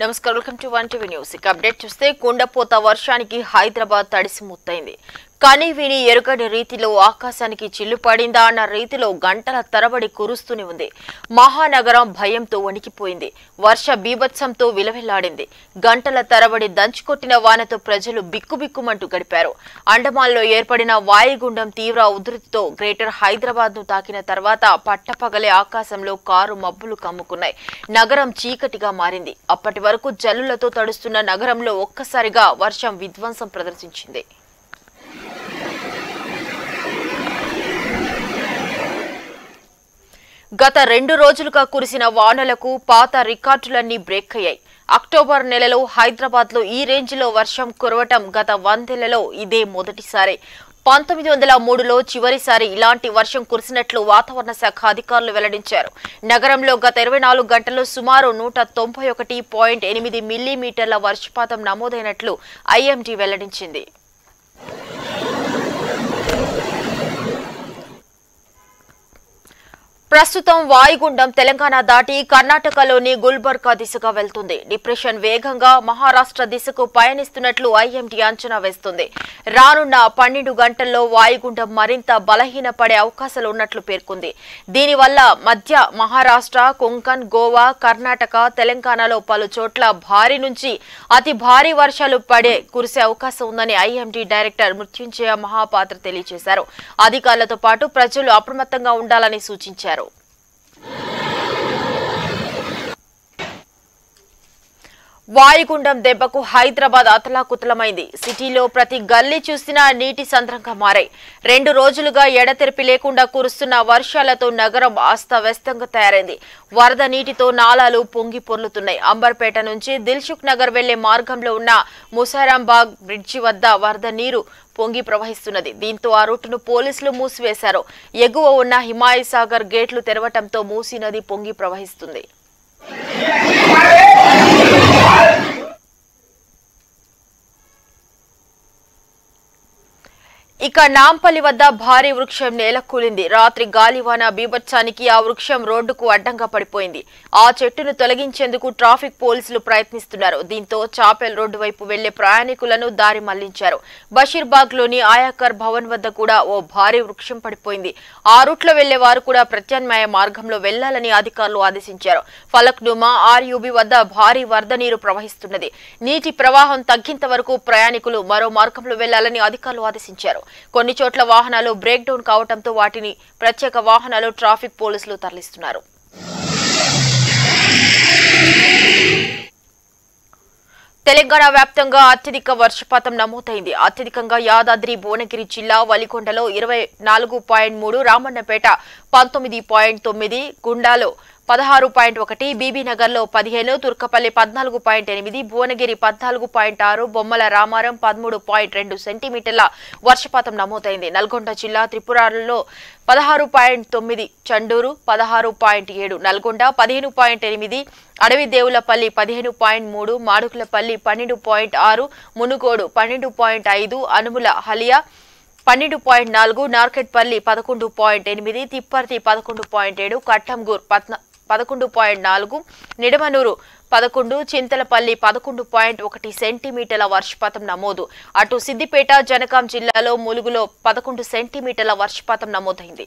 నమస్కారం. Welcome to one TV news ఇక update చూస్తే కుండపోత వర్షానికి హైదరాబాద్ తడిసి ముత్తైంది. కని విని ఎరుగని రీతిలో ఆకాశానికి చిల్లు పడిందా అన్న రీతిలో గంటల తరబడి కురుస్తూనే ఉంది. మహానగరం భయంతో వణికిపోయింది. వర్ష బీభత్సంతో విలవిల్లాడింది. గంటల తరబడి దంచుకొట్టిన వానతో ప్రజలు బిక్కుబిక్కుమంటూ గడిపారు. అండమాన్లో ఏర్పడిన వాయుగుండం తీవ్ర ఉధృతితో గ్రేటర్ హైదరాబాద్ను తాకిన తర్వాత పట్టపగలే ఆకాశంలో కారు మబ్బులు కమ్ముకున్నాయి. నగరం చీకటిగా మారింది. అప్పటి వరకు జల్లులతో తడుస్తున్న నగరంలో ఒక్కసారిగా వర్షం విధ్వంసం ప్రదర్శించింది. గత రెండు రోజులుగా కురిసిన వానలకు పాత రికార్డులన్నీ బ్రేక్ అయ్యాయి. అక్టోబర్ నెలలో హైదరాబాద్లో ఈ రేంజ్లో వర్షం కురవటం గత వందేళ్ళలో ఇదే మొదటిసారి. పంతొమ్మిది వందల మూడులో చివరిసారి ఇలాంటి వర్షం కురిసినట్లు వాతావరణ శాఖ అధికారులు వెల్లడించారు. నగరంలో గత ఇరవై నాలుగు గంటల్లో సుమారు నూట తొంభై ఒకటి పాయింట్ ఎనిమిది మిల్లీమీటర్ల వర్షపాతం నమోదైనట్లు ఐఎండీ వెల్లడించింది. ప్రస్తుతం వాయుగుండం తెలంగాణ దాటి కర్ణాటకలోని గుల్బర్గా దిశగా వెళ్తుంది. డిప్రెషన్ వేగంగా మహారాష్ట్ర దిశకు పయనిస్తున్నట్లు ఐఎండీ అంచనా వేస్తుంది. రానున్న పన్నెండు గంటల్లో వాయుగుండం మరింత బలహీనపడే అవకాశాలు ఉన్నట్లు పేర్కొంది. దీనివల్ల మధ్య మహారాష్ట్ర కొంకన్ గోవా కర్ణాటక తెలంగాణలో పలు చోట్ల భారీ నుంచి అతి భారీ వర్షాలు పడే కురిసే అవకాశం ఉందని ఐఎండీ డైరెక్టర్ మృత్యుంజయ మహాపాత్ర తెలియజేశారు. అధికారులతో పాటు ప్రజలు అప్రమత్తంగా ఉండాలని సూచించారు. వాయుగుండం దెబ్బకు హైదరాబాద్ అతలాకుతలమైంది. సిటీలో ప్రతి గల్లీ చూసినా నీటి సంద్రంగా మారాయి. రెండు రోజులుగా ఎడతెరిపి లేకుండా కురుస్తున్న వర్షాలతో నగరం అస్తవ్యస్తంగా తయారైంది. వరద నీటితో నాలాలు పొంగి పొర్లుతున్నాయి. అంబర్పేట నుంచి దిల్సుఖ్ నగర్ వెళ్ళే మార్గంలో ఉన్న ముసారాంబాగ్ బ్రిడ్జి వద్ద వరద నీరు పొంగి ప్రవహిస్తున్నది. దీంతో ఆ రూటును పోలీసులు మూసివేశారు. ఎగువ ఉన్న హిమాయసాగర్ గేట్లు తెరవటంతో మూసీ నది పొంగి ప్రవహిస్తుంది. ఇక నాంపల్లి వద్ద భారీ వృక్షం నేలకూలింది. రాత్రి గాలివాన బీభత్సానికి ఆ వృక్షం రోడ్డుకు అడ్డంగా పడిపోయింది. ఆ చెట్టును తొలగించేందుకు ట్రాఫిక్ పోలీసులు ప్రయత్నిస్తున్నారు. దీంతో చాపెల్ రోడ్డు వైపు వెళ్ళే ప్రయాణికులను దారి మళ్ళించారు. బషీర్బాగ్లోని ఆయాకర్ భవన్ వద్ద కూడా ఓ భారీ వృక్షం పడిపోయింది. ఆ రూట్లో వెళ్ళే వారు కూడా ప్రత్యామ్నాయ మార్గంలో వెళ్ళాలని అధికారులు ఆదేశించారు. ఫలక్నుమా ఆర్యూబీ వద్ద భారీ వరద నీరు ప్రవహిస్తున్నది. నీటి ప్రవాహం తగ్గింత వరకు ప్రయాణికులు మరో మార్గంలో వెళ్ళాలని అధికారులు ఆదేశించారు. కొన్ని చోట్ల వాహనాలు బ్రేక్ డౌన్ కావడంతో వాటిని ప్రత్యేక వాహనాలు ట్రాఫిక్ పోలీసులు తరలిస్తున్నారు. తెలంగాణ వ్యాప్తంగా అత్యధిక వర్షపాతం నమోదైంది. అత్యధికంగా యాదాద్రి భువనగిరి జిల్లా వలికొండలో ఇరవై నాలుగు పాయింట్ మూడు రామన్నపేట పంతొమ్మిది పాయింట్ తొమ్మిది గుండాలో పదహారు పాయింట్ ఒకటి బీబీనగర్లో పదిహేను తుర్కపల్లి పద్నాలుగు పాయింట్ ఎనిమిది భువనగిరి పద్నాలుగు పాయింట్ ఆరు బొమ్మల రామారం పదమూడు పాయింట్ రెండు సెంటీమీటర్ల వర్షపాతం నమోదైంది. నల్గొండ జిల్లా త్రిపురాలలో పదహారు పాయింట్ తొమ్మిది చండూరు పదహారు పాయింట్ ఏడు నల్గొండ పదిహేను పాయింట్ ఎనిమిది అడవి దేవులపల్లి పదిహేను పాయింట్ మూడు మాడుగులపల్లి పన్నెండు పాయింట్ ఆరు మునుగోడు పన్నెండు పాయింట్ ఐదు అనుముల హలియా పన్నెండు పాయింట్ నాలుగు నార్కెట్పల్లి పదకొండు పాయింట్ ఎనిమిది తిప్పర్తి పదకొండు పాయింట్ ఏడు కట్టంగూర్ పద్నా పదకొండు పాయింట్ నాలుగు నిడమనూరు పదకొండు చింతలపల్లి పదకొండు పాయింట్ ఒకటి సెంటీమీటర్ల వర్షపాతం నమోదు. అటు సిద్దిపేట జనకాం జిల్లాలో ములుగులో పదకొండు సెంటీమీటర్ల వర్షపాతం నమోదైంది.